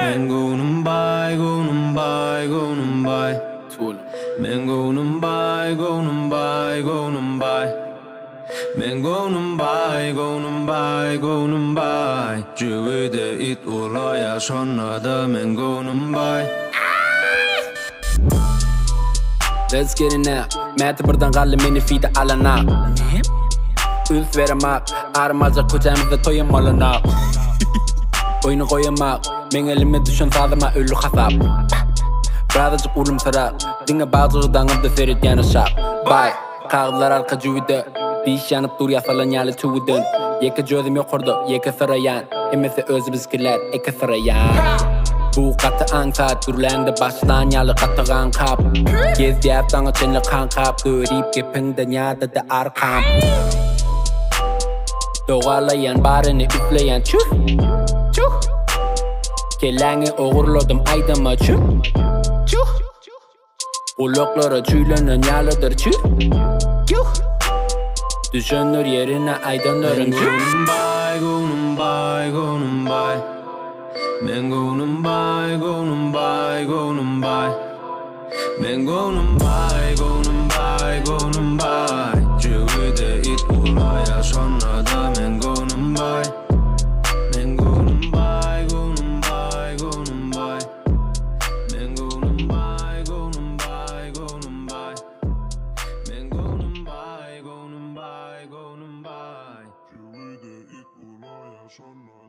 Men gonum bay gonum bay gonum bay tul Men gonum bay gonum bay gonum bay Men gonum bay gonum bay gonum bay Jüwede it ola yaşanada men gonum bay Let's get it now Mäti birden galli meni fide alana Ülf vere mak Armaza kucamizde toyum alana Ne? Oyunu koyamak Men elime düşen sadama ölü khasap Brothers ulum sara Dinge bazı gıdanı da ferit yana şap Bay Kağıdlar arka cüvide Diş yanıp dur yasala nyali tüvüden Yeke cözüm yok orda yeke sara yan Emese öz bizkiler eke sara yan Bu qatı anka türlende baştan yalı qatı gan kap Gez diyaf dana çenli kan kap Görüp gepen dünyada da arkam Doğalayan barini üfleyen çuf Kelangi o'g'irladim aydama chu chu Uloqlari chuylini nyalidir chu Düşünür yerine aydınlarım chu Bay gonum bay gonum bay Ben gonum bay gonum bay gonum bay Ben gonum bay persona